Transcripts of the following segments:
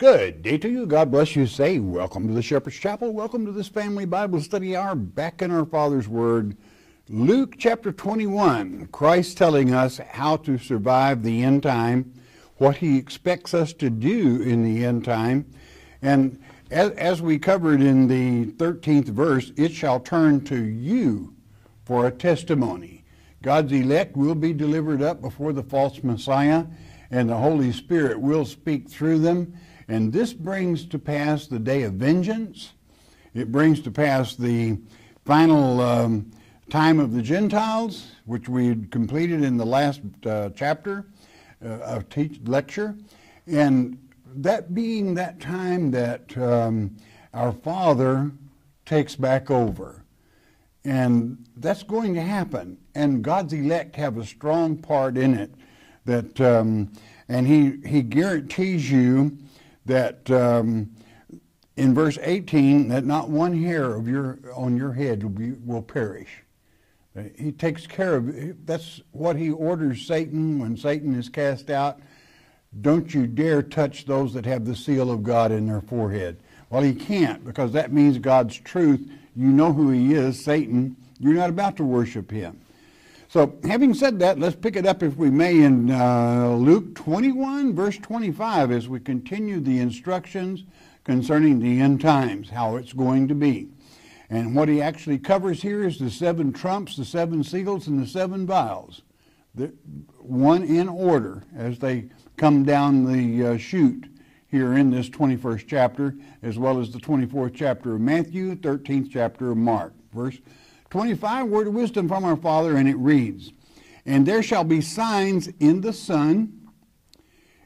Good day to you. God bless you. Say, welcome to the Shepherd's Chapel. Welcome to this family Bible study hour back in our Father's Word. Luke chapter 21, Christ telling us how to survive the end time, what he expects us to do in the end time. And as, as we covered in the 13th verse, it shall turn to you for a testimony. God's elect will be delivered up before the false Messiah, and the Holy Spirit will speak through them and this brings to pass the day of vengeance. It brings to pass the final um, time of the Gentiles, which we completed in the last uh, chapter uh, of teach lecture. And that being that time that um, our Father takes back over. And that's going to happen. And God's elect have a strong part in it. That, um, and he, he guarantees you that um, in verse 18 that not one hair of your on your head will, be, will perish. He takes care of that's what he orders Satan when Satan is cast out. Don't you dare touch those that have the seal of God in their forehead. Well, he can't because that means God's truth. You know who he is, Satan. You're not about to worship him. So, having said that, let's pick it up, if we may, in uh, Luke 21, verse 25, as we continue the instructions concerning the end times, how it's going to be. And what he actually covers here is the seven trumps, the seven seals, and the seven vials. The, one in order as they come down the uh, chute here in this 21st chapter, as well as the 24th chapter of Matthew, 13th chapter of Mark. Verse 25, word of wisdom from our Father, and it reads, And there shall be signs in the sun,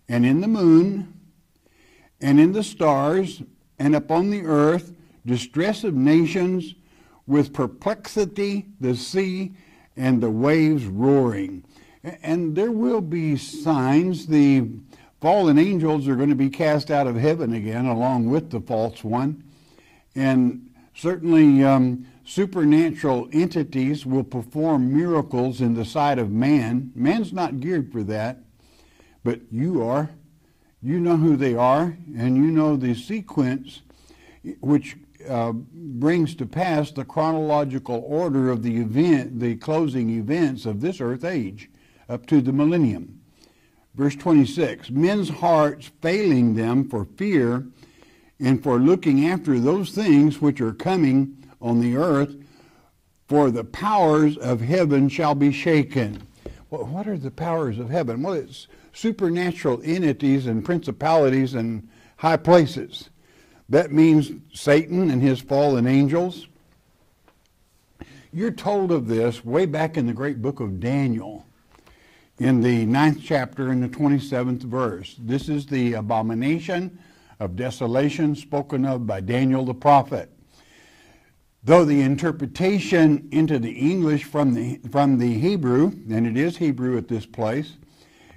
and in the moon, and in the stars, and upon the earth, distress of nations, with perplexity the sea, and the waves roaring. And there will be signs. The fallen angels are going to be cast out of heaven again, along with the false one. And certainly, um, supernatural entities will perform miracles in the sight of man. Man's not geared for that, but you are. You know who they are, and you know the sequence which uh, brings to pass the chronological order of the event, the closing events of this earth age up to the millennium. Verse 26 Men's hearts failing them for fear and for looking after those things which are coming on the earth, for the powers of heaven shall be shaken. Well, what are the powers of heaven? Well, it's supernatural entities and principalities and high places. That means Satan and his fallen angels. You're told of this way back in the great book of Daniel, in the ninth chapter, in the 27th verse. This is the abomination of desolation spoken of by Daniel the prophet. Though the interpretation into the English from the, from the Hebrew, and it is Hebrew at this place,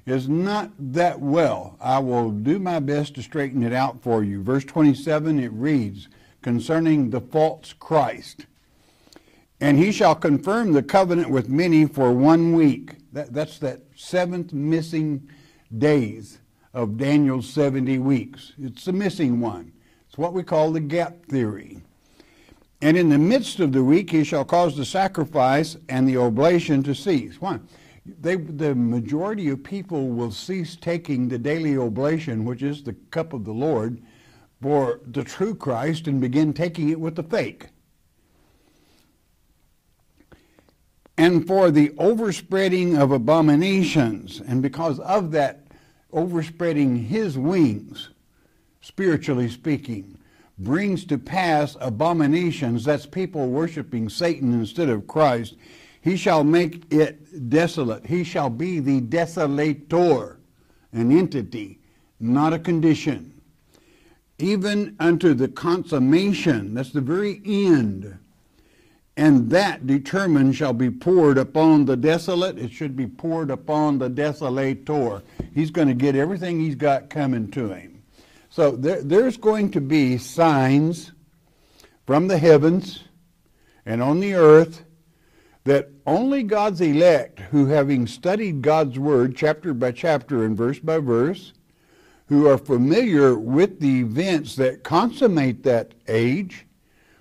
is not that well. I will do my best to straighten it out for you. Verse 27, it reads, concerning the false Christ. And he shall confirm the covenant with many for one week. That, that's that seventh missing days of Daniel's 70 weeks. It's the missing one. It's what we call the gap theory. And in the midst of the week he shall cause the sacrifice and the oblation to cease. Why? They, the majority of people will cease taking the daily oblation, which is the cup of the Lord, for the true Christ and begin taking it with the fake. And for the overspreading of abominations, and because of that overspreading his wings, spiritually speaking, brings to pass abominations, that's people worshiping Satan instead of Christ, he shall make it desolate. He shall be the desolator, an entity, not a condition. even unto the consummation. That's the very end. And that determined shall be poured upon the desolate. It should be poured upon the desolator. He's going to get everything he's got coming to him. So there, there's going to be signs from the heavens and on the earth that only God's elect, who having studied God's word chapter by chapter and verse by verse, who are familiar with the events that consummate that age,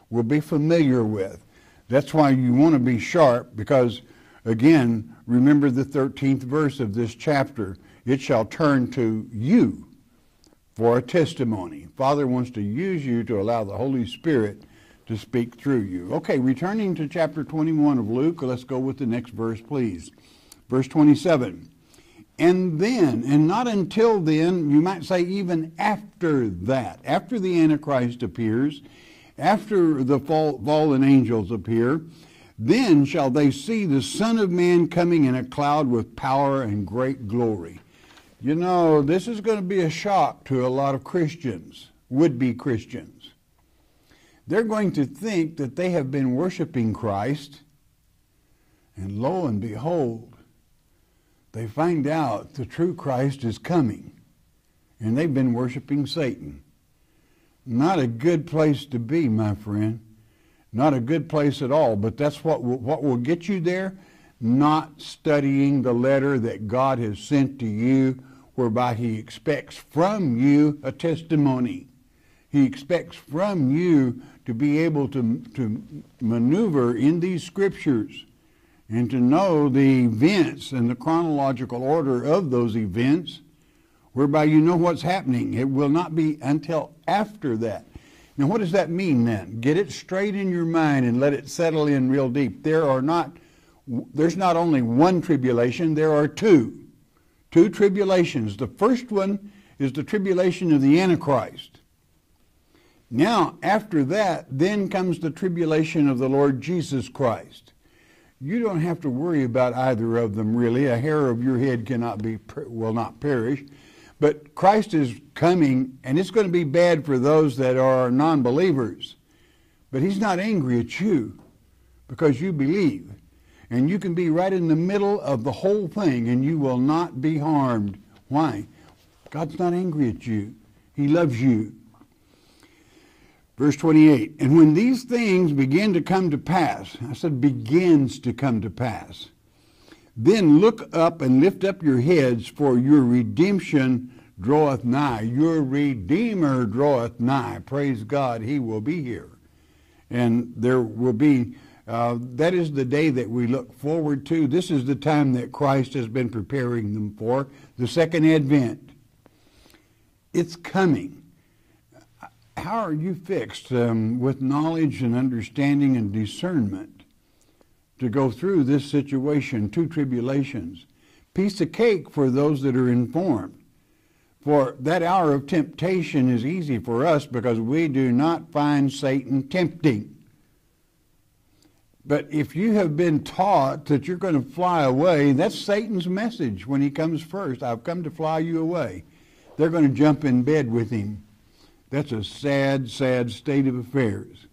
will be familiar with. That's why you want to be sharp because, again, remember the 13th verse of this chapter. It shall turn to you for a testimony. Father wants to use you to allow the Holy Spirit to speak through you. Okay, returning to chapter 21 of Luke, let's go with the next verse, please. Verse 27. And then, and not until then, you might say even after that, after the Antichrist appears, after the fall, fallen angels appear, then shall they see the Son of Man coming in a cloud with power and great glory. You know, this is going to be a shock to a lot of Christians, would be Christians they're going to think that they have been worshiping Christ, and lo and behold, they find out the true Christ is coming, and they've been worshiping Satan. Not a good place to be, my friend. Not a good place at all, but that's what will, what will get you there. Not studying the letter that God has sent to you, whereby He expects from you a testimony. He expects from you to be able to, to maneuver in these scriptures and to know the events and the chronological order of those events, whereby you know what's happening. It will not be until after that. Now, what does that mean then? Get it straight in your mind and let it settle in real deep. There are not, there's not only one tribulation, there are two. Two tribulations. The first one is the tribulation of the Antichrist. Now, after that, then comes the tribulation of the Lord Jesus Christ. You don't have to worry about either of them really. A hair of your head cannot be will not perish. But Christ is coming, and it's going to be bad for those that are non-believers. But he's not angry at you because you believe. And you can be right in the middle of the whole thing and you will not be harmed. Why? God's not angry at you. He loves you. Verse 28 And when these things begin to come to pass, I said begins to come to pass, then look up and lift up your heads, for your redemption draweth nigh. Your Redeemer draweth nigh. Praise God, He will be here. And there will be, uh, that is the day that we look forward to. This is the time that Christ has been preparing them for, the second advent. It's coming how are you fixed um, with knowledge and understanding and discernment to go through this situation, two tribulations? Piece of cake for those that are informed. For that hour of temptation is easy for us because we do not find Satan tempting. But if you have been taught that you're going to fly away, that's Satan's message when he comes first. I've come to fly you away. They're going to jump in bed with him. That's a sad, sad state of affairs.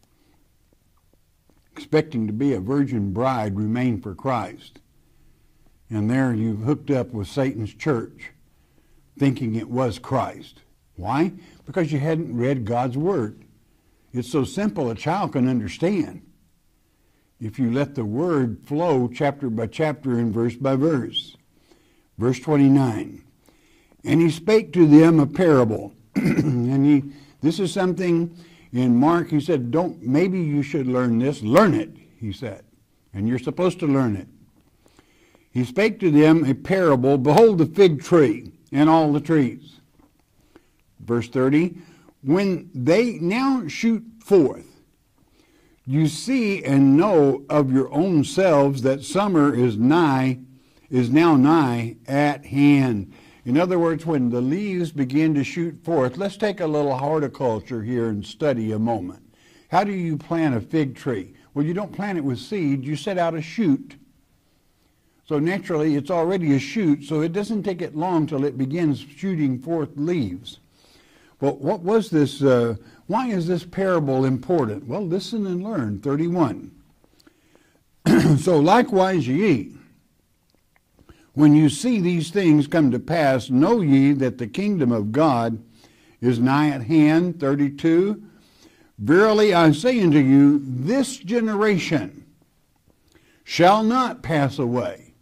Expecting to be a virgin bride remain for Christ. And there you've hooked up with Satan's church, thinking it was Christ. Why? Because you hadn't read God's Word. It's so simple a child can understand if you let the Word flow chapter by chapter and verse by verse. Verse 29. And he spake to them a parable, and he this is something in Mark, he said, don't, maybe you should learn this. Learn it, he said. And you're supposed to learn it. He spake to them a parable, behold the fig tree and all the trees. Verse 30, when they now shoot forth, you see and know of your own selves that summer is nigh, is now nigh at hand. In other words, when the leaves begin to shoot forth, let's take a little horticulture here and study a moment. How do you plant a fig tree? Well, you don't plant it with seed, you set out a shoot. So naturally, it's already a shoot, so it doesn't take it long till it begins shooting forth leaves. But what was this? Uh, why is this parable important? Well, listen and learn. 31. so likewise ye, when you see these things come to pass, know ye that the kingdom of God is nigh at hand. 32. Verily I say unto you, this generation shall not pass away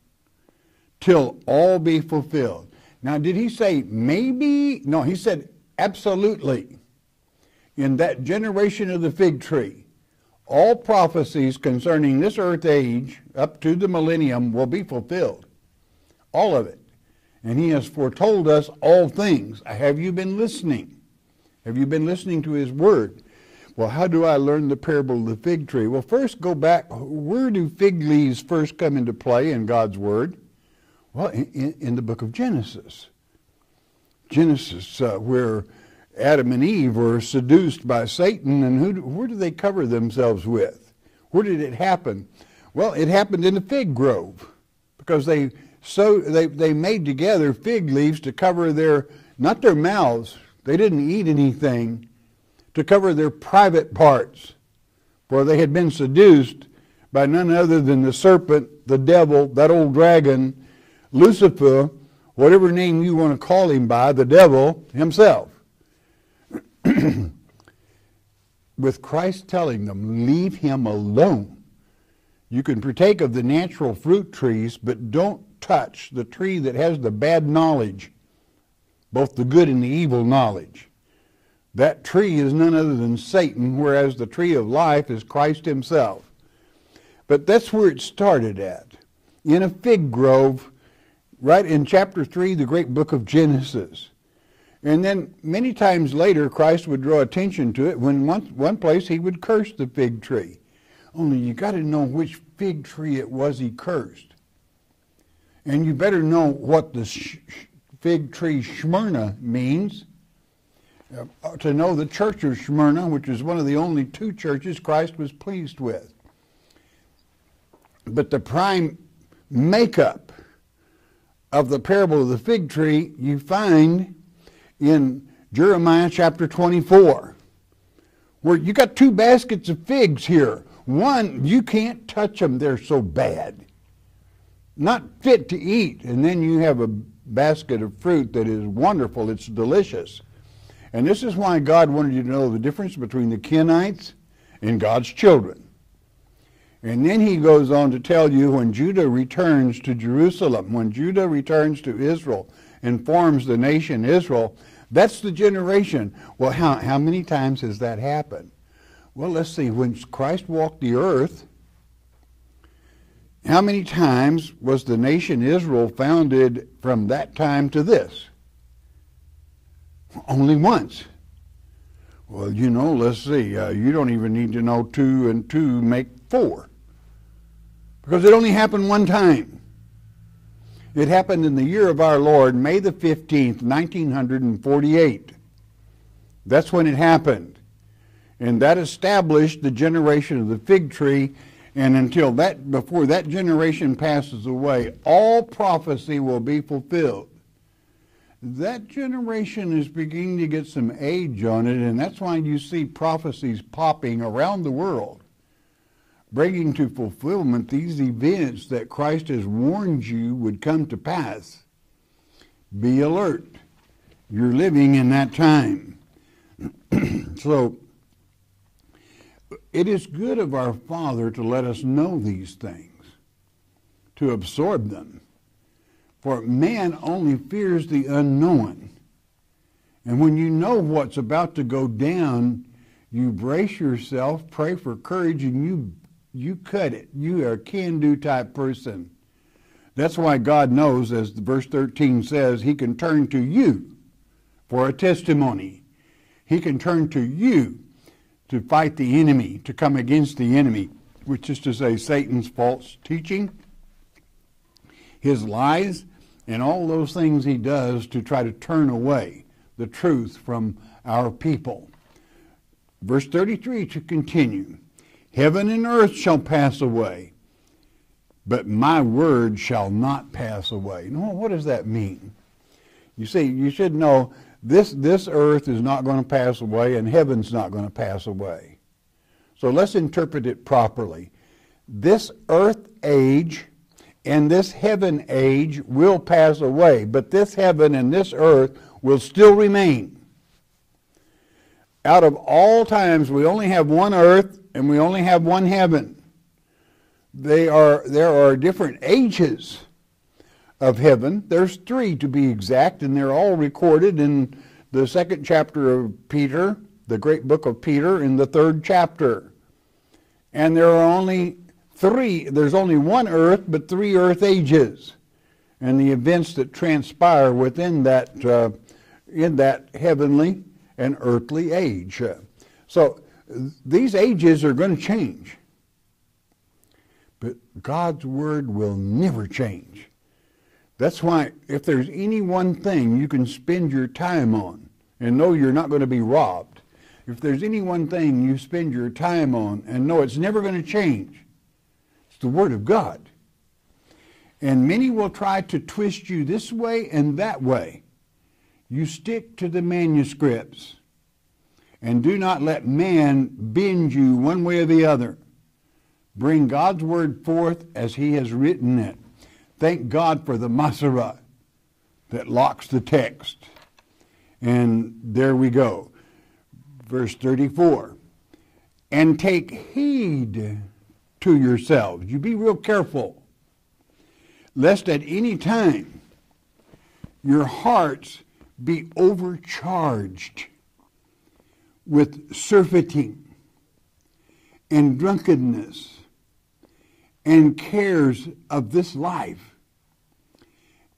till all be fulfilled. Now, did he say maybe? No, he said absolutely. In that generation of the fig tree, all prophecies concerning this earth age up to the millennium will be fulfilled. All of it. And he has foretold us all things. Have you been listening? Have you been listening to his word? Well, how do I learn the parable of the fig tree? Well, first go back. Where do fig leaves first come into play in God's word? Well, in, in the book of Genesis. Genesis, uh, where Adam and Eve were seduced by Satan, and who, where do they cover themselves with? Where did it happen? Well, it happened in the fig grove because they so they, they made together fig leaves to cover their not their mouths. They didn't eat anything to cover their private parts, for they had been seduced by none other than the serpent, the devil, that old dragon, Lucifer, whatever name you want to call him by, the devil himself. With Christ telling them, leave him alone. You can partake of the natural fruit trees, but don't touch the tree that has the bad knowledge, both the good and the evil knowledge. That tree is none other than Satan, whereas the tree of life is Christ himself. But that's where it started at, in a fig grove right in chapter 3, the great book of Genesis. And then many times later, Christ would draw attention to it when one, one place he would curse the fig tree. Only you got to know which fig tree it was he cursed. And you better know what the fig tree Smyrna means. Uh, to know the church of Smyrna, which is one of the only two churches Christ was pleased with. But the prime makeup of the parable of the fig tree you find in Jeremiah chapter 24, where you got two baskets of figs here. One, you can't touch them, they're so bad. Not fit to eat. And then you have a basket of fruit that is wonderful, it's delicious. And this is why God wanted you to know the difference between the Kenites and God's children. And then he goes on to tell you when Judah returns to Jerusalem, when Judah returns to Israel and forms the nation Israel, that's the generation. Well, how, how many times has that happened? Well, let's see. When Christ walked the earth, how many times was the nation Israel founded from that time to this? Only once. Well, you know, let's see. Uh, you don't even need to know two and two make four because it only happened one time. It happened in the year of our Lord, May the 15th, 1948. That's when it happened. And that established the generation of the fig tree. And until that, before that generation passes away, all prophecy will be fulfilled. That generation is beginning to get some age on it, and that's why you see prophecies popping around the world bringing to fulfillment these events that Christ has warned you would come to pass. Be alert. You're living in that time. so, it is good of our Father to let us know these things, to absorb them. For man only fears the unknown. And when you know what's about to go down, you brace yourself, pray for courage, and you you cut it. You are a can-do type person. That's why God knows, as verse 13 says, he can turn to you for a testimony. He can turn to you to fight the enemy, to come against the enemy, which is to say Satan's false teaching, his lies, and all those things he does to try to turn away the truth from our people. Verse 33 to continue. Heaven and earth shall pass away, but my word shall not pass away. No, what does that mean? You see, you should know This, this earth is not going to pass away and heaven's not going to pass away. So let's interpret it properly. This earth age and this heaven age will pass away, but this heaven and this earth will still remain. Out of all times, we only have one earth and we only have one heaven. They are, there are different ages of heaven. There's three to be exact, and they're all recorded in the second chapter of Peter, the great book of Peter, in the third chapter. And there are only three, there's only one earth, but three earth ages. And the events that transpire within that, uh, in that heavenly and earthly age. Uh, so these ages are going to change. But God's word will never change. That's why if there's any one thing you can spend your time on and know you're not going to be robbed, if there's any one thing you spend your time on and know it's never going to change, it's the Word of God. And many will try to twist you this way and that way. You stick to the manuscripts and do not let man bend you one way or the other. Bring God's word forth as he has written it. Thank God for the Masorah that locks the text. And there we go. Verse 34. And take heed to yourselves. You be real careful, lest at any time your hearts be overcharged with surfeiting and drunkenness and cares of this life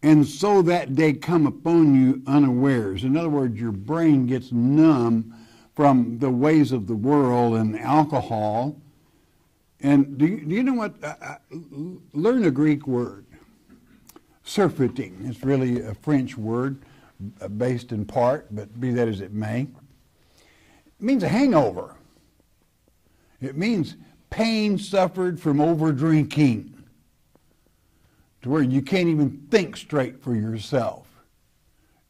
and so that day come upon you unawares. In other words, your brain gets numb from the ways of the world and alcohol. And do you, do you know what? Uh, uh, learn a Greek word. Surfeiting. It's really a French word Uh, based in part, but be that as it may. It means a hangover. It means pain suffered from over drinking to where you can't even think straight for yourself.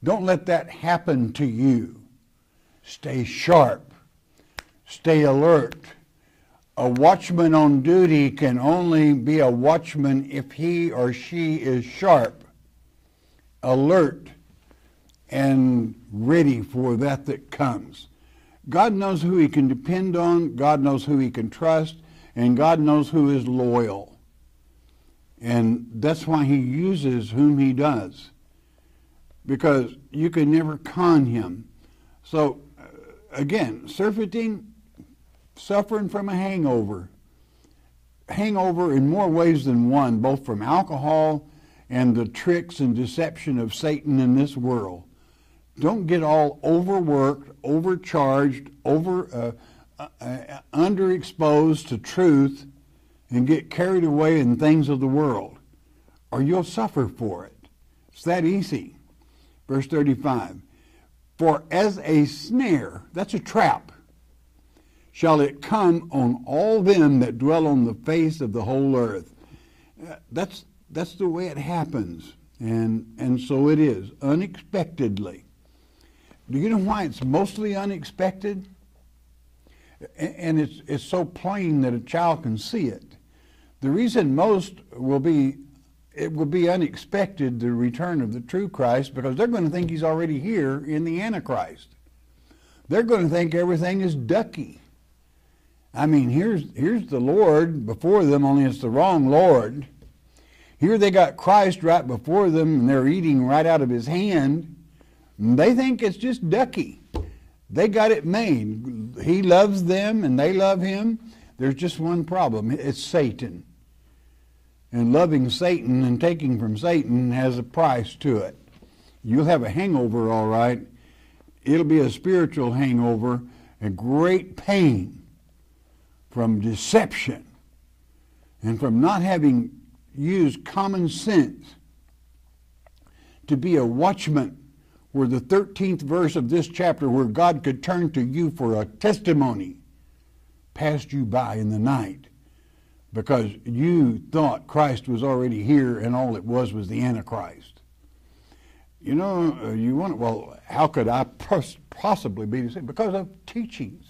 Don't let that happen to you. Stay sharp. Stay alert. A watchman on duty can only be a watchman if he or she is sharp, alert, and ready for that that comes. God knows who he can depend on, God knows who he can trust, and God knows who is loyal. And that's why he uses whom he does, because you can never con him. So, uh, again, surfeiting, suffering from a hangover. Hangover in more ways than one, both from alcohol and the tricks and deception of Satan in this world. Don't get all overworked, overcharged, over uh, uh, uh underexposed to truth and get carried away in things of the world, or you'll suffer for it. It's that easy. Verse 35 For as a snare, that's a trap, shall it come on all them that dwell on the face of the whole earth. Uh, that's, that's the way it happens. And, and so it is, unexpectedly. Do you know why it's mostly unexpected? And it's, it's so plain that a child can see it. The reason most will be it will be unexpected the return of the true Christ because they're going to think he's already here in the Antichrist. They're going to think everything is ducky. I mean, here's here's the Lord before them, only it's the wrong Lord. Here they got Christ right before them, and they're eating right out of his hand. They think it's just ducky. They got it made. He loves them, and they love him. There's just one problem it's Satan. And loving Satan and taking from Satan has a price to it. You'll have a hangover, all right. It'll be a spiritual hangover, a great pain from deception and from not having used common sense to be a watchman where the 13th verse of this chapter where God could turn to you for a testimony passed you by in the night because you thought Christ was already here and all it was was the Antichrist. You know, uh, you want, well, how could I possibly be the same? Because of teachings.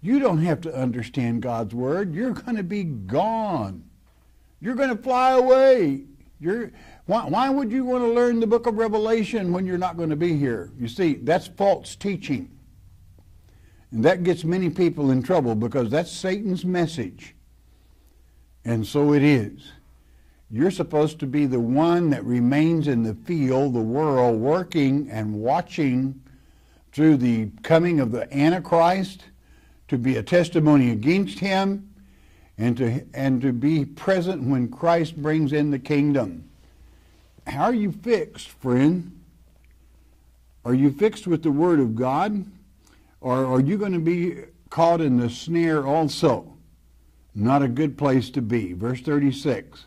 You don't have to understand God's word. You're going to be gone. You're going to fly away. You're, why, why would you want to learn the book of Revelation when you're not going to be here? You see, that's false teaching. And that gets many people in trouble because that's Satan's message. And so it is. You're supposed to be the one that remains in the field, the world, working and watching through the coming of the Antichrist to be a testimony against him and to, and to be present when Christ brings in the kingdom. How are you fixed, friend? Are you fixed with the Word of God? Or are you going to be caught in the snare also? Not a good place to be. Verse 36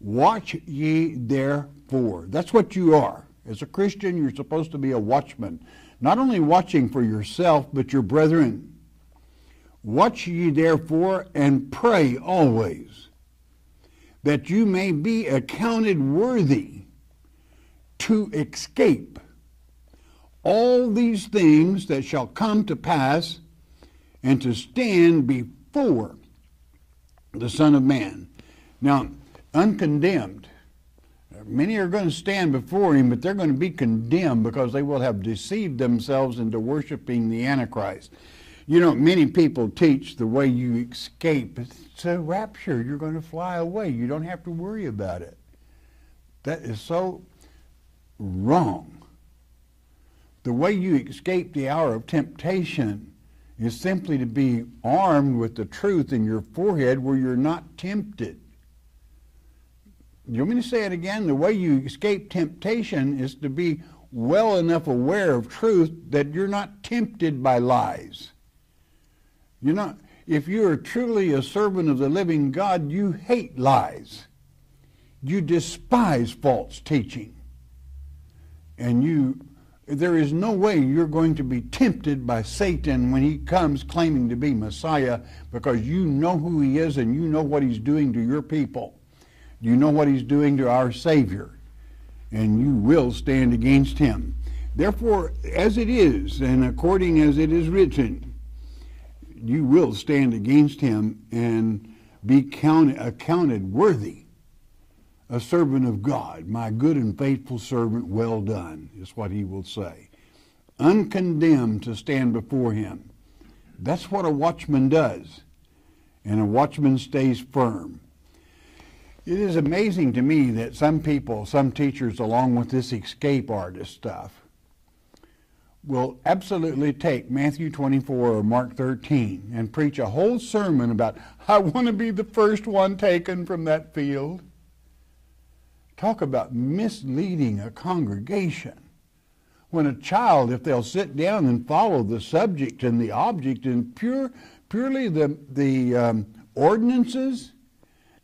Watch ye therefore. That's what you are. As a Christian, you're supposed to be a watchman, not only watching for yourself, but your brethren. Watch ye therefore and pray always, that you may be accounted worthy to escape all these things that shall come to pass and to stand before the Son of Man. Now, uncondemned. Many are going to stand before him, but they're going to be condemned because they will have deceived themselves into worshiping the Antichrist. You know, many people teach the way you escape. It's a rapture. You're going to fly away. You don't have to worry about it. That is so wrong. The way you escape the hour of temptation is simply to be armed with the truth in your forehead where you're not tempted. You want me to say it again? The way you escape temptation is to be well enough aware of truth that you're not tempted by lies. You're not, if you are truly a servant of the living God, you hate lies. You despise false teaching. And you there is no way you're going to be tempted by Satan when he comes claiming to be Messiah because you know who he is and you know what he's doing to your people. You know what he's doing to our Savior, and you will stand against him. Therefore, as it is, and according as it is written, you will stand against him and be counted, accounted worthy a servant of God, my good and faithful servant, well done, is what he will say. Uncondemned to stand before him. That's what a watchman does. And a watchman stays firm. It is amazing to me that some people, some teachers, along with this escape artist stuff, will absolutely take Matthew 24 or Mark 13 and preach a whole sermon about, I want to be the first one taken from that field. Talk about misleading a congregation. When a child, if they'll sit down and follow the subject and the object and pure, purely the, the um, ordinances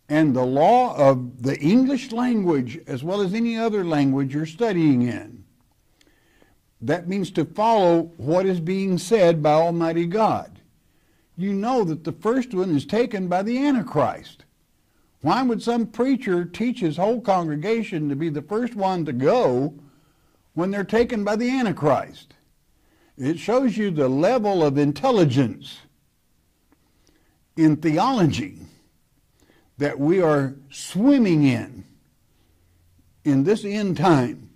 and the law of the English language as well as any other language you're studying in, that means to follow what is being said by Almighty God. You know that the first one is taken by the Antichrist. Why would some preacher teach his whole congregation to be the first one to go when they're taken by the Antichrist? It shows you the level of intelligence in theology that we are swimming in in this end time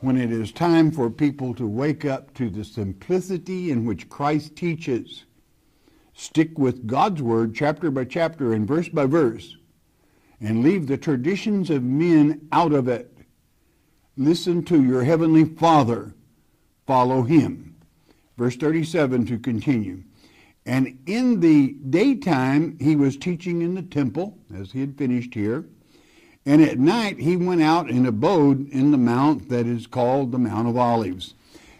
when it is time for people to wake up to the simplicity in which Christ teaches. Stick with God's Word chapter by chapter and verse by verse and leave the traditions of men out of it. Listen to your heavenly Father. Follow him. Verse 37 to continue. And in the daytime he was teaching in the temple, as he had finished here. And at night he went out and abode in the mount that is called the Mount of Olives.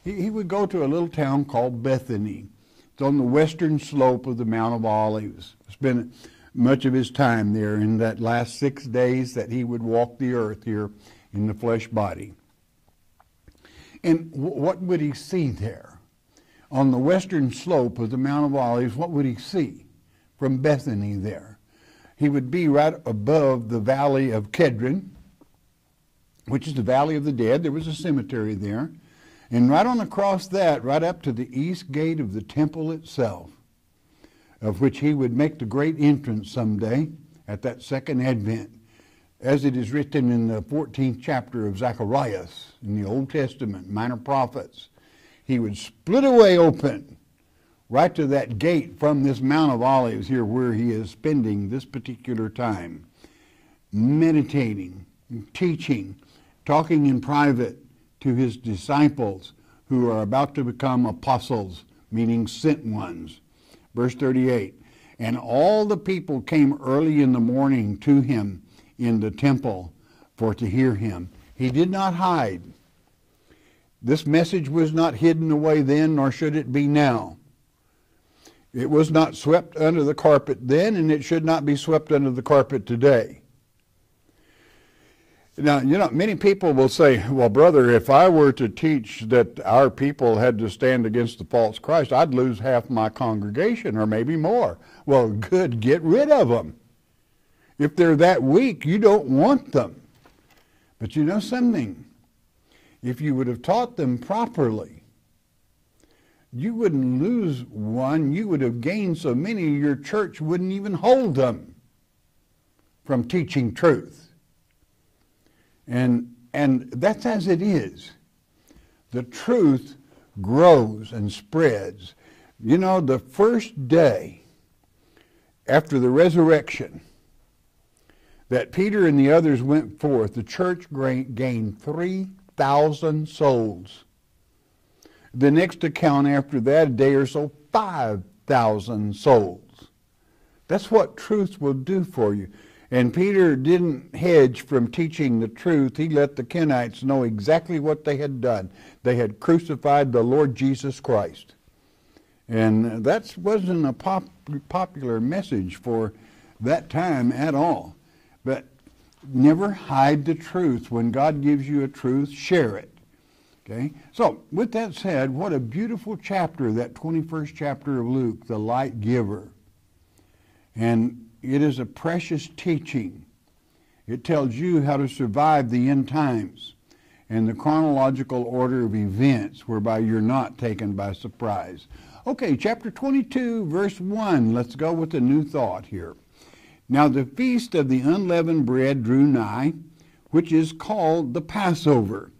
He, he would go to a little town called Bethany. It's on the western slope of the Mount of Olives. It's much of his time there in that last six days that he would walk the earth here in the flesh body. And what would he see there? On the western slope of the Mount of Olives, what would he see from Bethany there? He would be right above the valley of Kedron, which is the Valley of the Dead. There was a cemetery there. And right on across that, right up to the east gate of the temple itself, of which he would make the great entrance someday at that second advent, as it is written in the 14th chapter of Zacharias in the Old Testament, minor prophets. He would split away open right to that gate from this Mount of Olives here where he is spending this particular time, meditating, teaching, talking in private to his disciples who are about to become apostles, meaning sent ones. Verse 38 And all the people came early in the morning to him in the temple for to hear him. He did not hide. This message was not hidden away then, nor should it be now. It was not swept under the carpet then, and it should not be swept under the carpet today. Now, you know, many people will say, well, brother, if I were to teach that our people had to stand against the false Christ, I'd lose half my congregation or maybe more. Well, good, get rid of them. If they're that weak, you don't want them. But you know something? If you would have taught them properly, you wouldn't lose one. You would have gained so many, your church wouldn't even hold them from teaching truth. And, and that's as it is. The truth grows and spreads. You know, the first day after the resurrection that Peter and the others went forth, the church gained 3,000 souls. The next account after that, a day or so, 5,000 souls. That's what truth will do for you. And Peter didn't hedge from teaching the truth. He let the Kenites know exactly what they had done. They had crucified the Lord Jesus Christ. And that wasn't a pop, popular message for that time at all. But never hide the truth. When God gives you a truth, share it. Okay? So, with that said, what a beautiful chapter, that 21st chapter of Luke, the light giver. And it is a precious teaching. It tells you how to survive the end times and the chronological order of events whereby you're not taken by surprise. Okay, chapter 22, verse 1. Let's go with a new thought here. Now the feast of the unleavened bread drew nigh, which is called the Passover.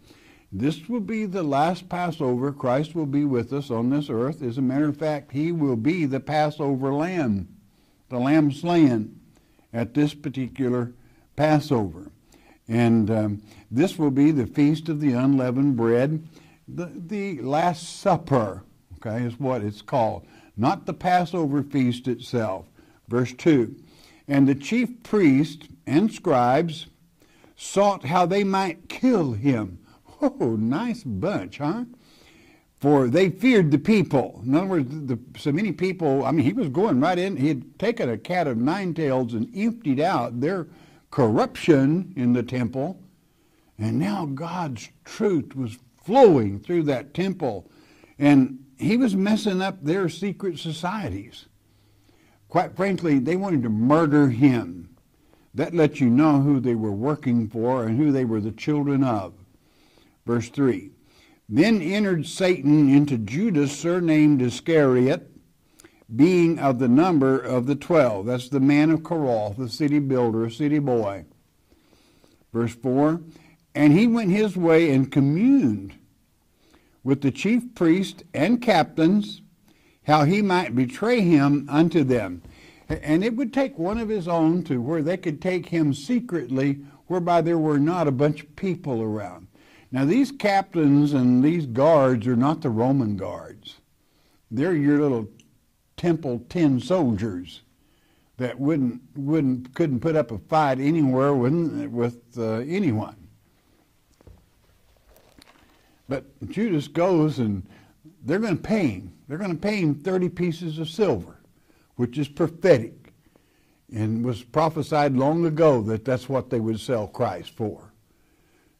This will be the last Passover. Christ will be with us on this earth. As a matter of fact, he will be the Passover lamb, the lamb slain at this particular Passover. And um, this will be the feast of the unleavened bread, the, the Last Supper, okay, is what it's called, not the Passover feast itself. Verse 2 And the chief priests and scribes sought how they might kill him Oh, nice bunch, huh? For they feared the people. In other words, the, so many people, I mean, he was going right in. He had taken a cat of nine tails and emptied out their corruption in the temple. And now God's truth was flowing through that temple. And he was messing up their secret societies. Quite frankly, they wanted to murder him. That lets you know who they were working for and who they were the children of. Verse 3 Then entered Satan into Judas, surnamed Iscariot, being of the number of the twelve. That's the man of Kerioth, the city builder, a city boy. Verse 4 And he went his way and communed with the chief priests and captains, how he might betray him unto them. And it would take one of his own to where they could take him secretly, whereby there were not a bunch of people around. Now, these captains and these guards are not the Roman guards. They're your little temple tin soldiers that wouldn't, wouldn't, couldn't put up a fight anywhere with, with uh, anyone. But Judas goes and they're going to pay him. They're going to pay him 30 pieces of silver, which is prophetic and was prophesied long ago that that's what they would sell Christ for.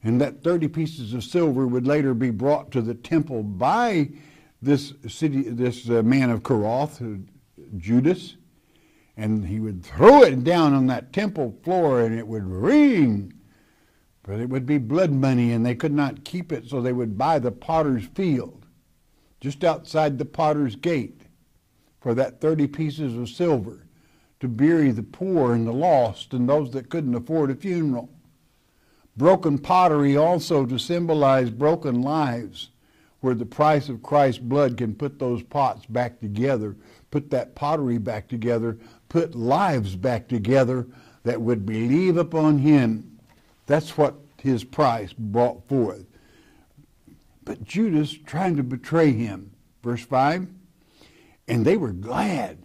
And that 30 pieces of silver would later be brought to the temple by this city, this uh, man of Kerioth, Judas, and he would throw it down on that temple floor and it would ring But it would be blood money, and they could not keep it, so they would buy the potter's field just outside the potter's gate for that 30 pieces of silver to bury the poor and the lost and those that couldn't afford a funeral. Broken pottery also to symbolize broken lives, where the price of Christ's blood can put those pots back together, put that pottery back together, put lives back together that would believe upon him. That's what his price brought forth. But Judas trying to betray him. Verse 5 And they were glad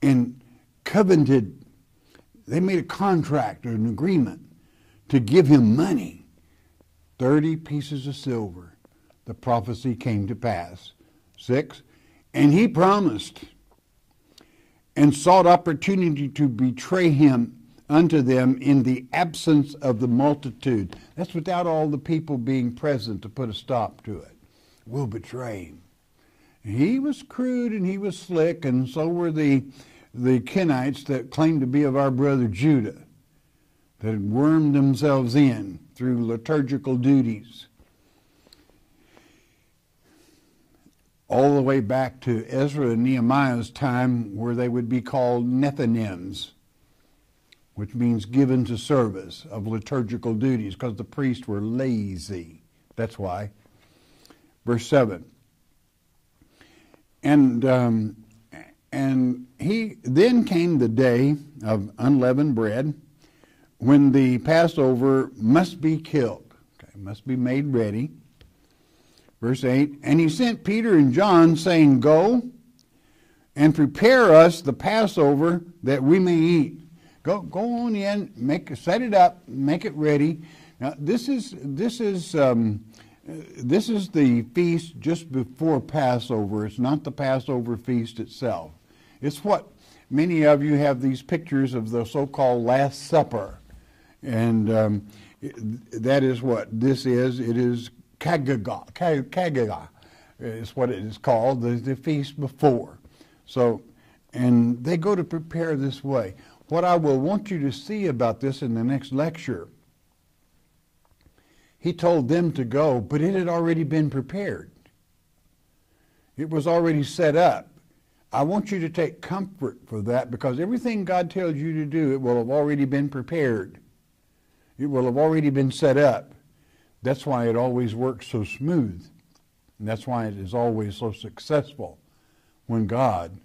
and covenanted, they made a contract or an agreement to give him money 30 pieces of silver. The prophecy came to pass. 6. And he promised and sought opportunity to betray him unto them in the absence of the multitude. That's without all the people being present to put a stop to it. We'll betray him. He was crude and he was slick, and so were the, the Kenites that claimed to be of our brother Judah, that had wormed themselves in through liturgical duties. all the way back to Ezra and Nehemiah's time, where they would be called Nethinims which means given to service of liturgical duties, because the priests were lazy. That's why. Verse 7. And, um, and he then came the day of unleavened bread when the Passover must be killed, okay, must be made ready. Verse 8 And he sent Peter and John, saying, Go and prepare us the Passover that we may eat. Go, go on in, make, set it up, make it ready. Now, this is, this is, um, this is the feast just before Passover. It's not the Passover feast itself. It's what many of you have these pictures of the so-called Last Supper, and um, that is what this is. It is Chagigah. Chagigah is what it is called, the, the feast before. So, and they go to prepare this way. What I will want you to see about this in the next lecture, he told them to go, but it had already been prepared. It was already set up. I want you to take comfort for that because everything God tells you to do, it will have already been prepared. It will have already been set up. That's why it always works so smooth. And that's why it is always so successful when God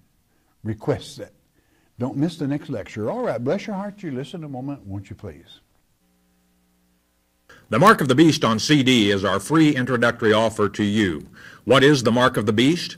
requests it. Don't miss the next lecture. All right, bless your heart. You listen a moment, won't you please? The Mark of the Beast on CD is our free introductory offer to you. What is the Mark of the Beast?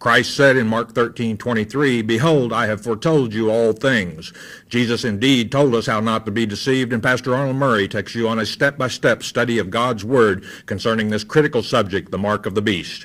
Christ said in Mark 13:23, "Behold, I have foretold you all things." Jesus indeed told us how not to be deceived, and Pastor Arnold Murray takes you on a step-by-step study of God's Word concerning this critical subject, the mark of the beast.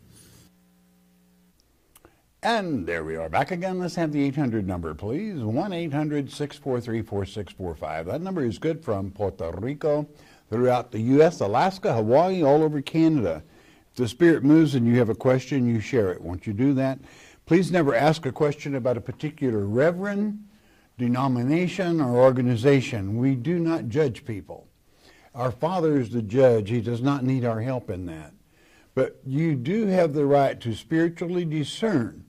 And there we are back again. Let's have the 800 number, please. 1 800 643 4645. That number is good from Puerto Rico throughout the U.S., Alaska, Hawaii, all over Canada. If the Spirit moves and you have a question, you share it. Won't you do that? Please never ask a question about a particular reverend, denomination, or organization. We do not judge people. Our Father is the judge. He does not need our help in that. But you do have the right to spiritually discern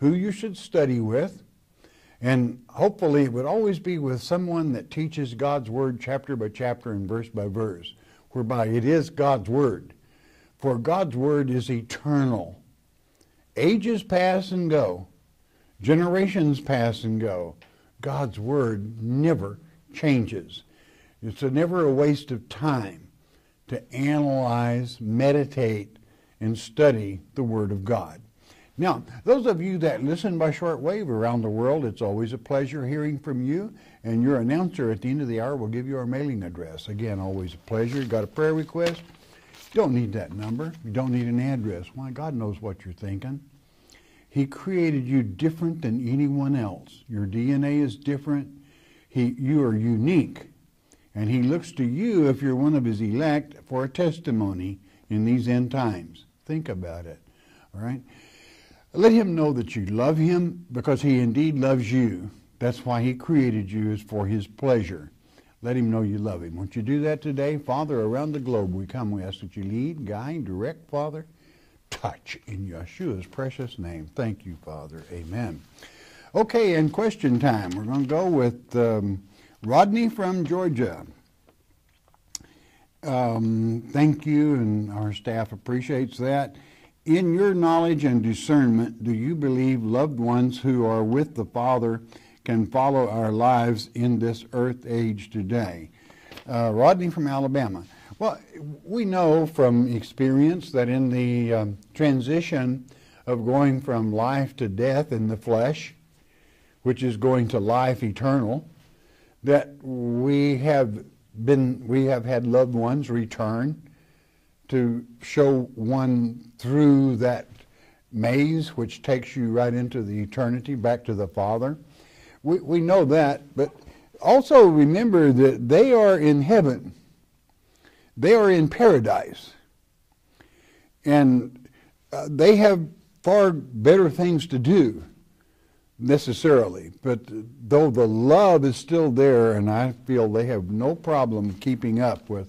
who you should study with, and hopefully it would always be with someone that teaches God's Word chapter by chapter and verse by verse, whereby it is God's Word. For God's Word is eternal. Ages pass and go, generations pass and go. God's Word never changes. It's a never a waste of time to analyze, meditate, and study the Word of God. Now, those of you that listen by shortwave around the world, it's always a pleasure hearing from you. And your announcer at the end of the hour will give you our mailing address. Again, always a pleasure. Got a prayer request? You don't need that number. You don't need an address. Why, God knows what you're thinking. He created you different than anyone else. Your DNA is different. He, you are unique. And he looks to you, if you're one of his elect, for a testimony in these end times. Think about it. All right? Let him know that you love him because he indeed loves you. That's why he created you, is for his pleasure. Let him know you love him. Won't you do that today? Father, around the globe we come. We ask that you lead, guide, direct, Father. Touch in Yeshua's precious name. Thank you, Father. Amen. Okay, and question time. We're going to go with um, Rodney from Georgia. Um, thank you, and our staff appreciates that. In your knowledge and discernment, do you believe loved ones who are with the Father can follow our lives in this earth age today? Uh, Rodney from Alabama. Well, we know from experience that in the um, transition of going from life to death in the flesh, which is going to life eternal, that we have been we have had loved ones return to show one through that maze which takes you right into the eternity back to the father. We, we know that but also remember that they are in heaven. They are in paradise. And uh, they have far better things to do necessarily, but though the love is still there, and I feel they have no problem keeping up with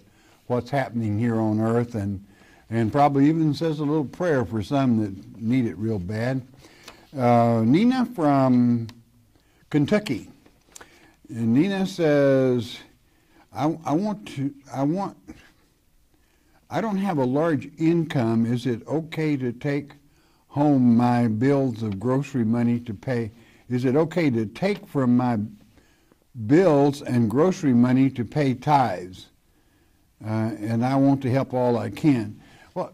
what's happening here on earth, and and probably even says a little prayer for some that need it real bad. Uh, Nina from Kentucky. And Nina says, I, I want to, I want, I don't have a large income. Is it okay to take home my bills of grocery money to pay is it okay to take from my bills and grocery money to pay tithes? Uh, and I want to help all I can. Well,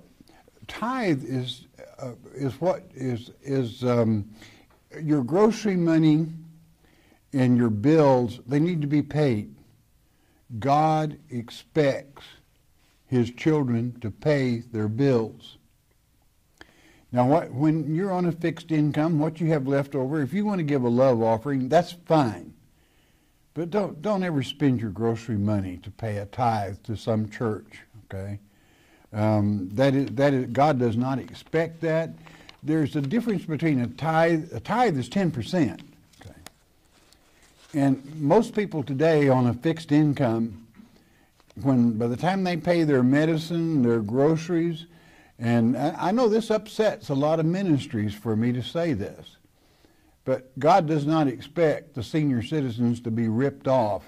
tithe is uh, is what is is um, your grocery money and your bills. They need to be paid. God expects His children to pay their bills. Now, what, when you're on a fixed income, what you have left over, if you want to give a love offering, that's fine. But don't, don't ever spend your grocery money to pay a tithe to some church, okay? Um, that is, that is, God does not expect that. There's a difference between a tithe. A tithe is 10%. Okay? And most people today on a fixed income, when by the time they pay their medicine, their groceries, and I know this upsets a lot of ministries for me to say this, but God does not expect the senior citizens to be ripped off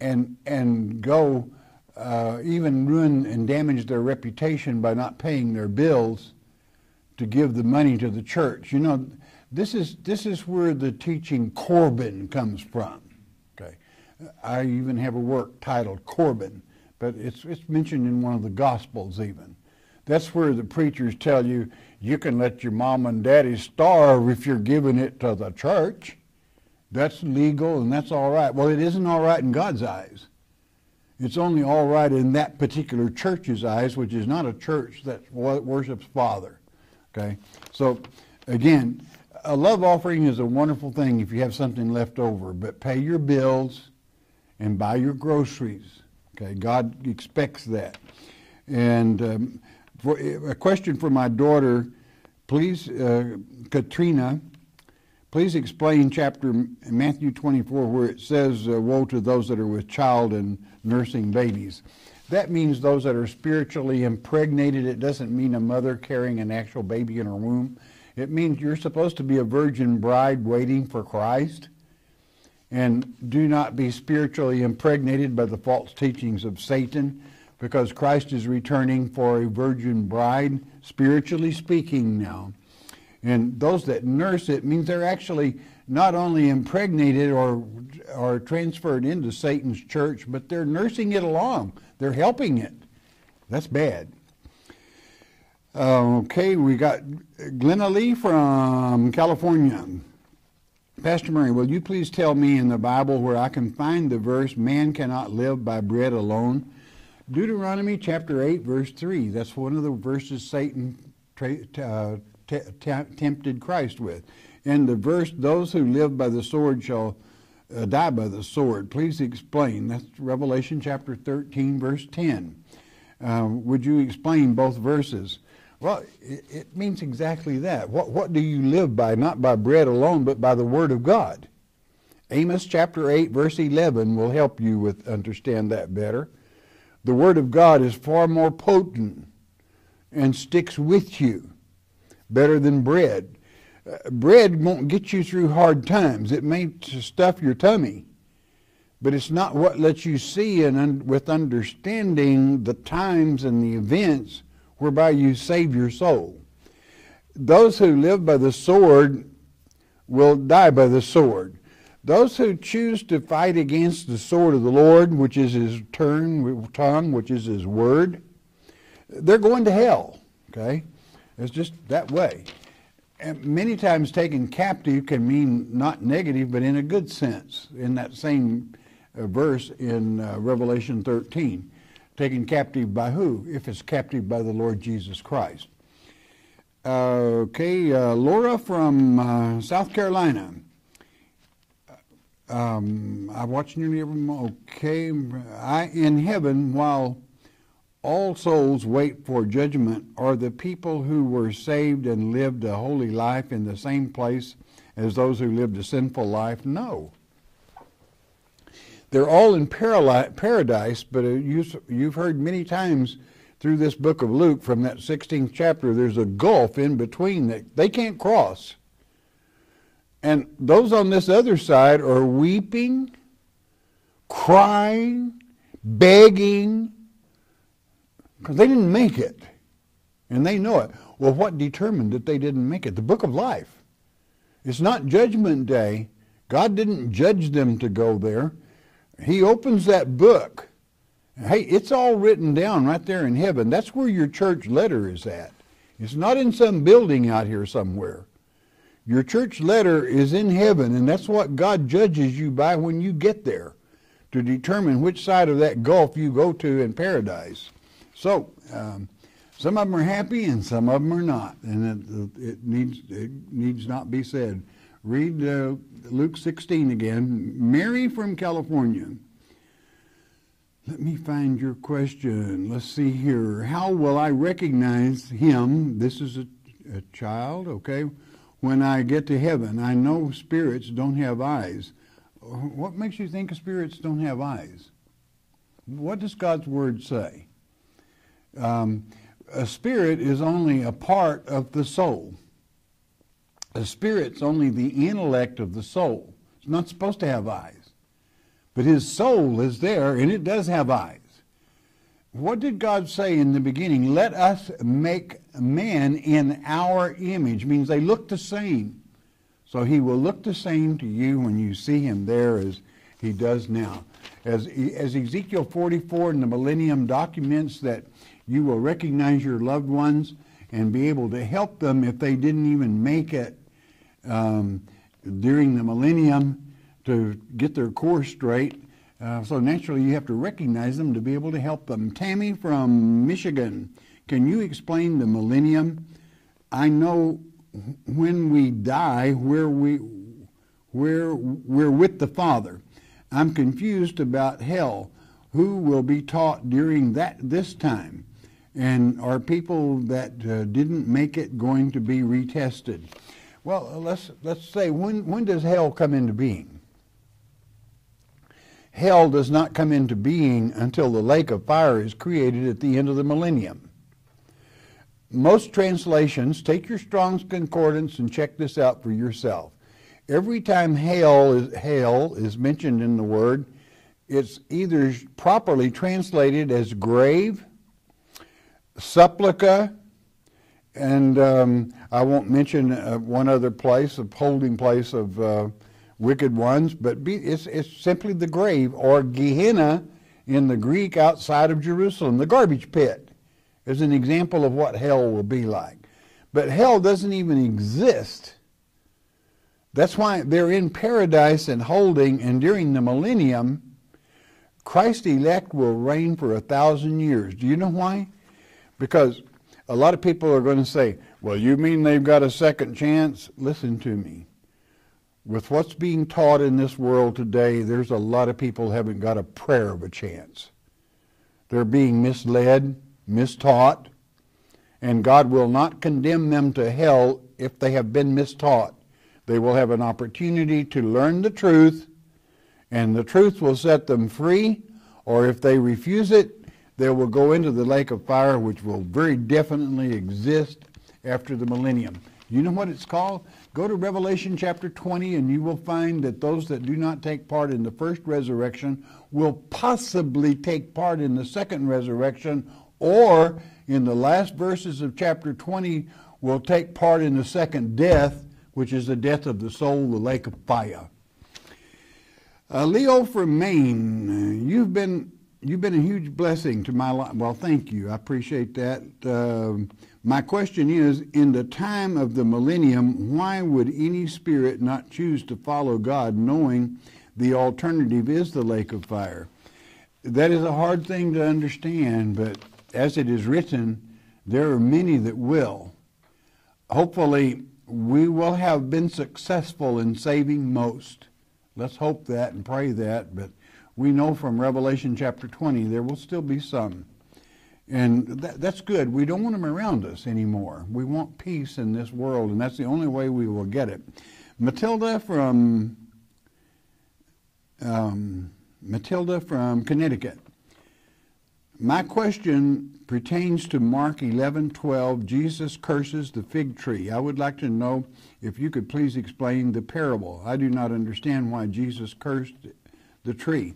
and, and go uh, even ruin and damage their reputation by not paying their bills to give the money to the church. You know, this is, this is where the teaching Corban comes from. Okay, I even have a work titled Corban, but it's, it's mentioned in one of the Gospels even. That's where the preachers tell you you can let your mom and daddy starve if you're giving it to the church. That's legal and that's all right. Well, it isn't all right in God's eyes. It's only all right in that particular church's eyes, which is not a church that worships Father. Okay? So, again, a love offering is a wonderful thing if you have something left over, but pay your bills and buy your groceries. Okay? God expects that. And um, for, a question for my daughter, please, uh, Katrina. Please explain chapter Matthew 24 where it says, uh, "Woe to those that are with child and nursing babies." That means those that are spiritually impregnated. It doesn't mean a mother carrying an actual baby in her womb. It means you're supposed to be a virgin bride waiting for Christ. And do not be spiritually impregnated by the false teachings of Satan because Christ is returning for a virgin bride, spiritually speaking now. And those that nurse it means they're actually not only impregnated or, or transferred into Satan's church, but they're nursing it along. They're helping it. That's bad. Okay, we got Glenna Lee from California. Pastor Murray, will you please tell me in the Bible where I can find the verse, man cannot live by bread alone? Deuteronomy chapter 8, verse 3. That's one of the verses Satan uh, tempted Christ with. And the verse, those who live by the sword shall uh, die by the sword. Please explain. That's Revelation chapter 13, verse 10. Uh, would you explain both verses? Well, it, it, means exactly that. What, what do you live by? Not by bread alone, but by the Word of God. Amos chapter 8, verse 11 will help you with understand that better. The Word of God is far more potent and sticks with you better than bread. Uh, bread won't get you through hard times. It may stuff your tummy, but it's not what lets you see and un- with understanding the times and the events whereby you save your soul. Those who live by the sword will die by the sword. Those who choose to fight against the sword of the Lord, which is his turn, tongue, which is his word, they're going to hell. Okay? It's just that way. And many times taken captive can mean not negative, but in a good sense. In that same uh, verse in uh, Revelation 13. Taken captive by who? If it's captive by the Lord Jesus Christ. Uh, okay, uh, Laura from uh, South Carolina. Um, I watched nearly every. Okay, I in heaven while all souls wait for judgment are the people who were saved and lived a holy life in the same place as those who lived a sinful life. No. They're all in paradise, but uh, you've heard many times through this book of Luke from that 16th chapter, there's a gulf in between that they can't cross. And those on this other side are weeping, crying, begging, because they didn't make it. And they know it. Well, what determined that they didn't make it? The book of life. It's not judgment day. God didn't judge them to go there. He opens that book. Hey, it's all written down right there in heaven. That's where your church letter is at. It's not in some building out here somewhere. Your church letter is in heaven, and that's what God judges you by when you get there to determine which side of that gulf you go to in paradise. So, um, some of them are happy and some of them are not, and it, it needs it needs not be said. Read uh, Luke 16 again. Mary from California. Let me find your question. Let's see here. How will I recognize him? This is a, a child, okay? When I get to heaven. I know spirits don't have eyes. What makes you think spirits don't have eyes? What does God's Word say? Um, a spirit is only a part of the soul. A spirit's only the intellect of the soul. It's not supposed to have eyes. But his soul is there, and it does have eyes. What did God say in the beginning? Let us make man in our image. Means they look the same. So he will look the same to you when you see him there as he does now. As, as Ezekiel 44 in the millennium documents that you will recognize your loved ones and be able to help them if they didn't even make it um, during the millennium to get their course straight uh, so naturally, you have to recognize them to be able to help them. Tammy from Michigan, can you explain the millennium? I know when we die, where we where we're with the Father. I'm confused about hell. Who will be taught during that this time? And are people that uh, didn't make it going to be retested? Well, let's let's say when when does hell come into being? Hell does not come into being until the lake of fire is created at the end of the millennium. Most translations, take your Strong's Concordance and check this out for yourself. Every time hell is, hell is mentioned in the word, it's either properly translated as grave, supplica, and um, I won't mention uh, one other place, a holding place of uh, wicked ones, but be, it's, it's simply the grave or Gehenna in the Greek outside of Jerusalem, the garbage pit. is an example of what hell will be like. But hell doesn't even exist. That's why they're in paradise and holding, and during the millennium, Christ elect will reign for a thousand years. Do you know why? Because a lot of people are going to say, well, you mean they've got a second chance? Listen to me. With what's being taught in this world today, there's a lot of people haven't got a prayer of a chance. They're being misled, mistaught, and God will not condemn them to hell if they have been mistaught. They will have an opportunity to learn the truth and the truth will set them free, or if they refuse it, they will go into the lake of fire, which will very definitely exist after the millennium. You know what it's called? Go to Revelation chapter 20, and you will find that those that do not take part in the first resurrection will possibly take part in the second resurrection, or in the last verses of chapter 20, will take part in the second death, which is the death of the soul, the lake of fire. Uh, Leo from Maine, you've been you've been a huge blessing to my life. Well, thank you. I appreciate that. Uh, my question is: In the time of the millennium, why would any spirit not choose to follow God, knowing the alternative is the lake of fire? That is a hard thing to understand, but as it is written, there are many that will. Hopefully, we will have been successful in saving most. Let's hope that and pray that, but we know from Revelation chapter 20 there will still be some. And that, that's good. We don't want them around us anymore. We want peace in this world, and that's the only way we will get it. Matilda from um, Matilda from Connecticut. My question pertains to Mark 11:12. Jesus curses the fig tree. I would like to know if you could please explain the parable. I do not understand why Jesus cursed the tree.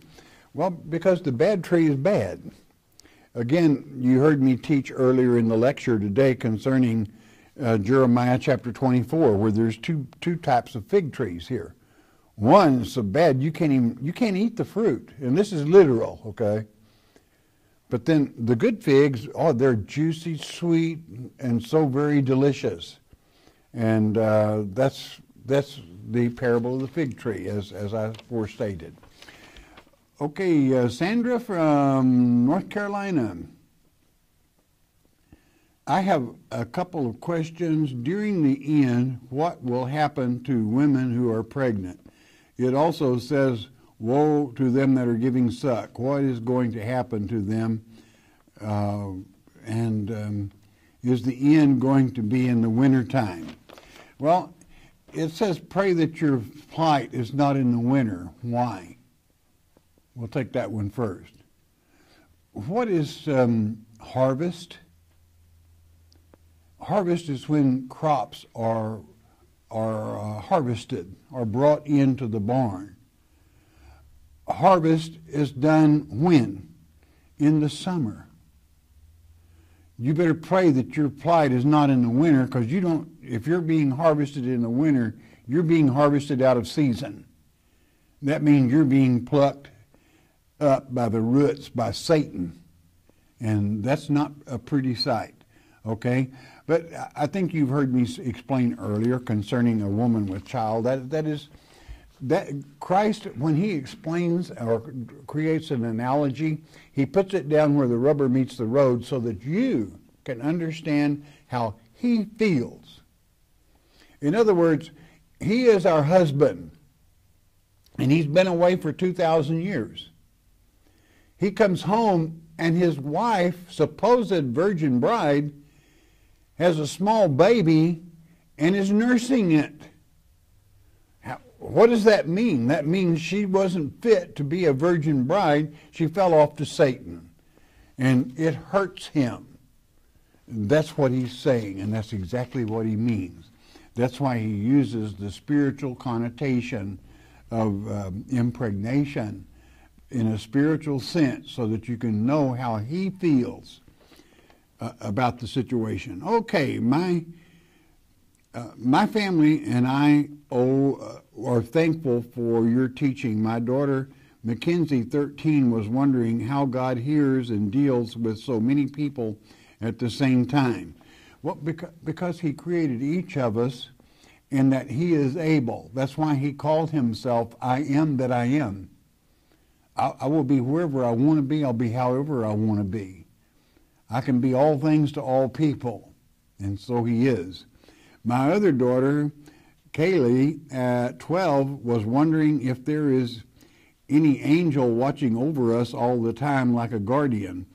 Well, because the bad tree is bad. Again, you heard me teach earlier in the lecture today concerning uh, Jeremiah chapter 24, where there's two two types of fig trees here. One is so bad you can't even you can't eat the fruit, and this is literal, okay? But then the good figs, oh, they're juicy, sweet, and so very delicious. And uh, that's, that's the parable of the fig tree, as, as I forestated. Okay, uh, Sandra from North Carolina. I have a couple of questions. During the end, what will happen to women who are pregnant? It also says, Woe to them that are giving suck. What is going to happen to them? Uh, and um, is the end going to be in the winter time? Well, it says, pray that your plight is not in the winter. Why? We'll take that one first. What is um, harvest? Harvest is when crops are, are uh, harvested, or brought into the barn harvest is done when? In the summer. You better pray that your plight is not in the winter because you don't, if you're being harvested in the winter, you're being harvested out of season. That means you're being plucked up by the roots by Satan. And that's not a pretty sight. Okay? But I think you've heard me explain earlier concerning a woman with child. That, that is that Christ, when he explains or creates an analogy, he puts it down where the rubber meets the road so that you can understand how he feels. In other words, he is our husband, and he's been away for 2,000 years. He comes home, and his wife, supposed virgin bride, has a small baby and is nursing it. What does that mean? That means she wasn't fit to be a virgin bride. She fell off to Satan. And it hurts him. That's what he's saying, and that's exactly what he means. That's why he uses the spiritual connotation of um, impregnation in a spiritual sense so that you can know how he feels uh, about the situation. Okay, my uh, my family and I owe, uh, are thankful for your teaching. My daughter, Mackenzie, 13, was wondering how God hears and deals with so many people at the same time. Well, because, because he created each of us and that he is able. That's why he called himself, I am that I am. I, I will be wherever I want to be. I'll be however I want to be. I can be all things to all people. And so he is. My other daughter, Kaylee, at 12, was wondering if there is any angel watching over us all the time like a guardian.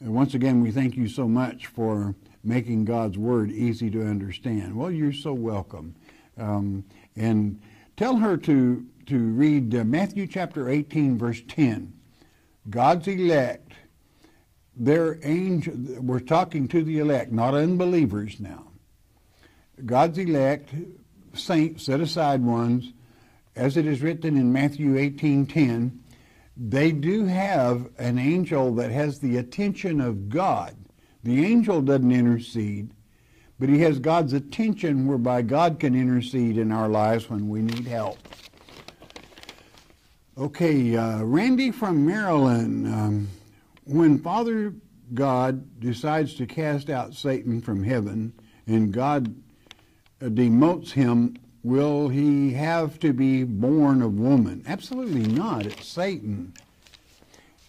And once again, we thank you so much for making God's Word easy to understand. Well, you're so welcome. Um, and tell her to, to read uh, Matthew chapter 18, verse 10. God's elect, their angel, we're talking to the elect, not unbelievers now. God's elect, saints, set aside ones, as it is written in Matthew 18:10, they do have an angel that has the attention of God. The angel doesn't intercede, but he has God's attention whereby God can intercede in our lives when we need help. Okay, uh, Randy from Maryland. Um, when Father God decides to cast out Satan from heaven and God uh, demotes him, will he have to be born of woman? Absolutely not. It's Satan.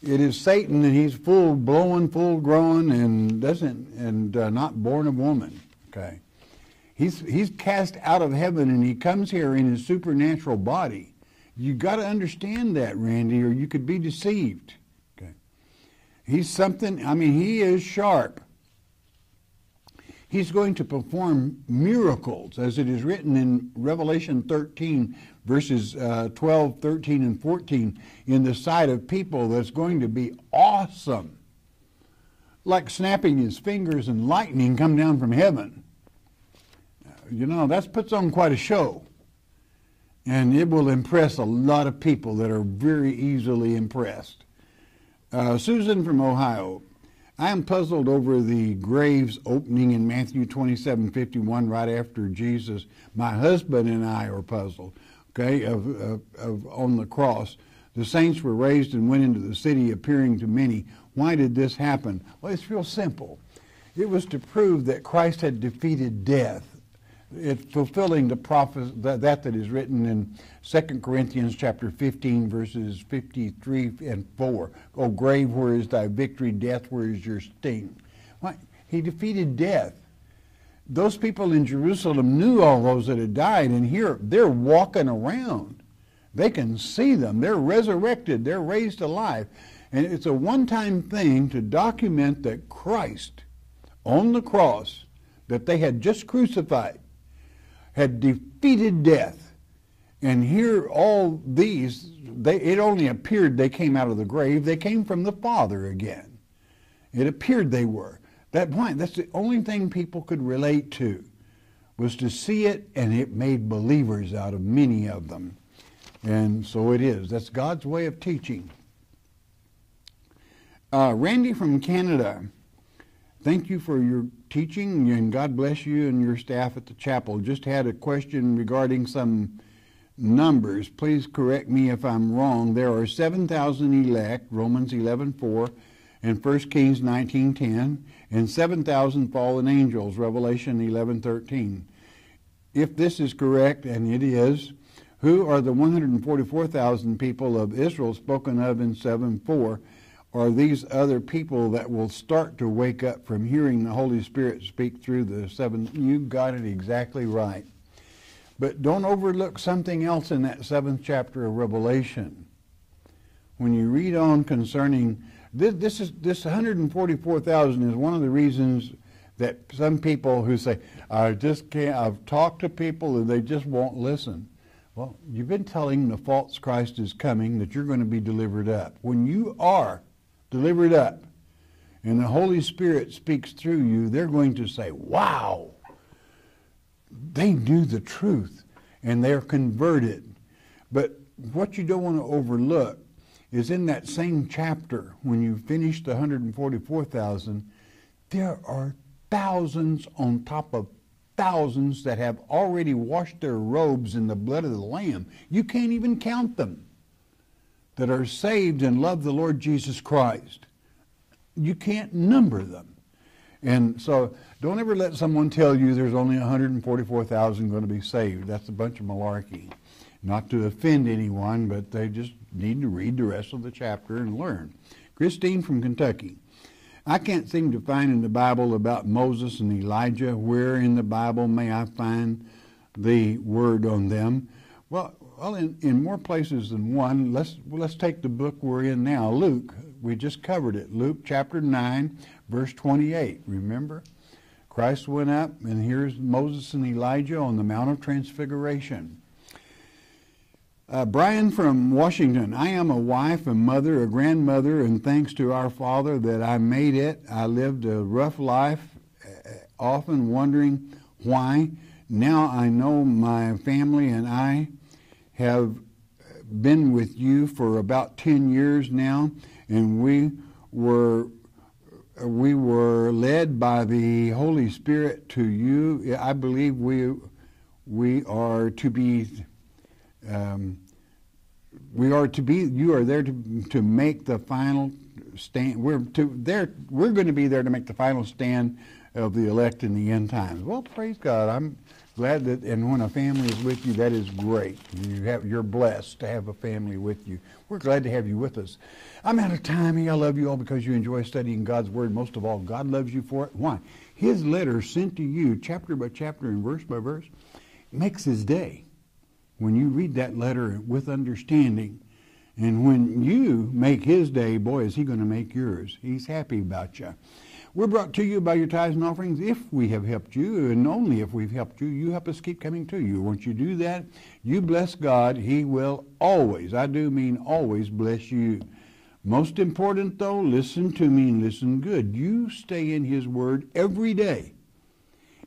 It is Satan, and he's full blown, full grown, and doesn't and uh, not born of woman. Okay, he's he's cast out of heaven, and he comes here in his supernatural body. You got to understand that, Randy, or you could be deceived. Okay, he's something. I mean, he is sharp. He's going to perform miracles, as it is written in Revelation 13, verses uh, 12, 13, and 14, in the sight of people that's going to be awesome. Like snapping his fingers and lightning come down from heaven. You know, that puts on quite a show. And it will impress a lot of people that are very easily impressed. Uh, Susan from Ohio. I am puzzled over the graves opening in Matthew 27 51 right after Jesus. My husband and I are puzzled, okay, of, of, of, on the cross. The saints were raised and went into the city, appearing to many. Why did this happen? Well, it's real simple. It was to prove that Christ had defeated death it fulfilling the prophecy that, that is written in 2 Corinthians chapter 15 verses 53 and 4. O grave, where is thy victory? Death, where is your sting? Why? He defeated death. Those people in Jerusalem knew all those that had died, and here they're walking around. They can see them. They're resurrected. They're raised alive. And it's a one-time thing to document that Christ on the cross that they had just crucified had defeated death. And here all these, they, it only appeared they came out of the grave. They came from the Father again. It appeared they were. That point, that's the only thing people could relate to, was to see it, and it made believers out of many of them. And so it is. That's God's way of teaching. Uh, Randy from Canada, thank you for your teaching, and God bless you and your staff at the chapel. Just had a question regarding some numbers. Please correct me if I'm wrong. There are 7,000 elect, Romans 11:4, and 1 Kings 19:10, and 7,000 fallen angels, Revelation 11:13. If this is correct, and it is, who are the 144,000 people of Israel spoken of in 7:4? Are these other people that will start to wake up from hearing the Holy Spirit speak through the seven. You got it exactly right. But don't overlook something else in that seventh chapter of Revelation. When you read on concerning this, this is this 144,000 is one of the reasons that some people who say, "I just can't." I've talked to people and they just won't listen. Well, you've been telling the false Christ is coming that you're going to be delivered up. When you are delivered up, and the Holy Spirit speaks through you, they're going to say, Wow, they knew the truth and they're converted. But what you don't want to overlook is in that same chapter, when you finish the 144,000, there are thousands on top of thousands that have already washed their robes in the blood of the Lamb. You can't even count them that are saved and love the Lord Jesus Christ. You can't number them. And so don't ever let someone tell you there's only 144,000 going to be saved. That's a bunch of malarkey. Not to offend anyone, but they just need to read the rest of the chapter and learn. Christine from Kentucky. I can't seem to find in the Bible about Moses and Elijah. Where in the Bible may I find the word on them? Well, well, in, in more places than one. Let's let's take the book we're in now, Luke. We just covered it. Luke chapter nine, verse twenty-eight. Remember, Christ went up, and here's Moses and Elijah on the Mount of Transfiguration. Uh, Brian from Washington. I am a wife, a mother, a grandmother, and thanks to our Father that I made it. I lived a rough life, uh, often wondering why. Now I know my family and I have been with you for about 10 years now, and we were we were led by the Holy Spirit to you. I believe we we are to be um, we are to be you are there to to make the final stand. We're to there we're going to be there to make the final stand of the elect in the end times. Well praise god. I'm glad that and when a family is with you that is great. You have you're blessed to have a family with you. We're glad to have you with us. I'm out of time i love you all because you enjoy studying god's word. Most of all god loves you for it. Why? His letter sent to you chapter by chapter and verse by verse makes his day. When you read that letter with understanding, and when you make his day, boy, is he going to make yours. He's happy about you. We're brought to you by your tithes and offerings if we have helped you, and only if we've helped you. You help us keep coming to you. Once you do that, you bless God. He will always, I do mean always, bless you. Most important, though, listen to me and listen good. You stay in His Word every day.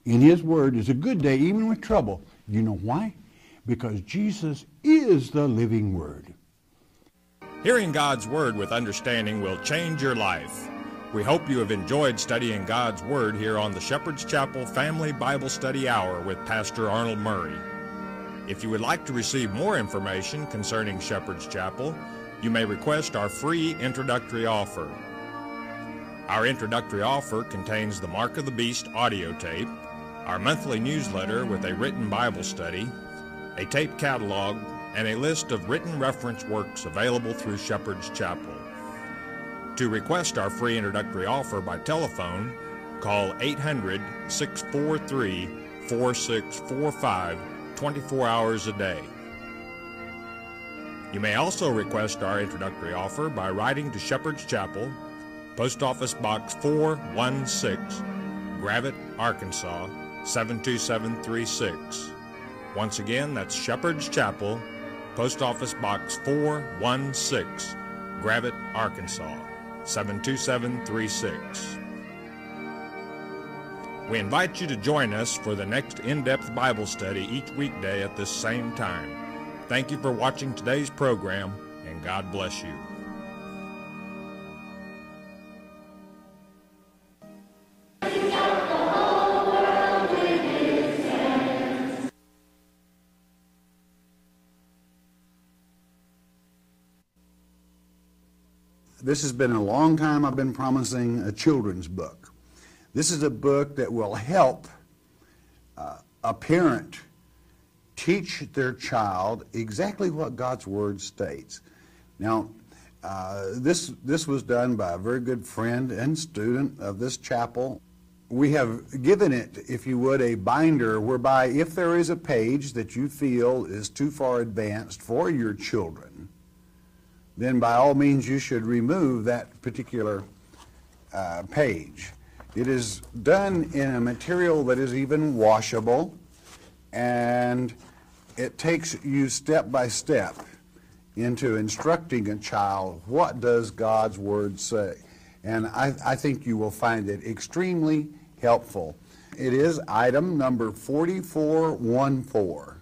In His Word is a good day, even with trouble. You know why? because Jesus is the living Word. Hearing God's Word with understanding will change your life. We hope you have enjoyed studying God's Word here on the Shepherd's Chapel Family Bible Study Hour with Pastor Arnold Murray. If you would like to receive more information concerning Shepherd's Chapel, you may request our free introductory offer. Our introductory offer contains the Mark of the Beast audio tape, our monthly newsletter with a written Bible study, a tape catalog, and a list of written reference works available through Shepherd's Chapel. To request our free introductory offer by telephone, call 800 643 4645 24 hours a day. You may also request our introductory offer by writing to Shepherd's Chapel, Post Office Box 416, Gravette, Arkansas 72736. Once again, that's Shepherd's Chapel, Post Office Box 416, Gravette, Arkansas 72736. We invite you to join us for the next in-depth Bible study each weekday at this same time. Thank you for watching today's program, and God bless you. This has been a long time I've been promising a children's book. This is a book that will help uh, a parent teach their child exactly what God's Word states. Now, uh, this, this was done by a very good friend and student of this chapel. We have given it, if you would, a binder whereby if there is a page that you feel is too far advanced for your children, then by all means you should remove that particular uh, page. It is done in a material that is even washable, and it takes you step by step into instructing a child what does God's Word say. And I, I think you will find it extremely helpful. It is item number 4414.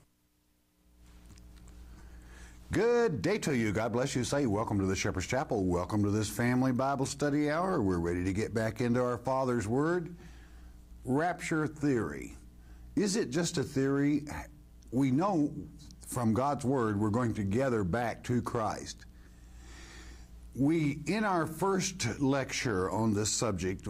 Good day to you. God bless you. Say, welcome to the Shepherd's Chapel. Welcome to this family Bible study hour. We're ready to get back into our Father's Word. Rapture theory. Is it just a theory? We know from God's Word we're going to gather back to Christ. We, in our first lecture on this subject,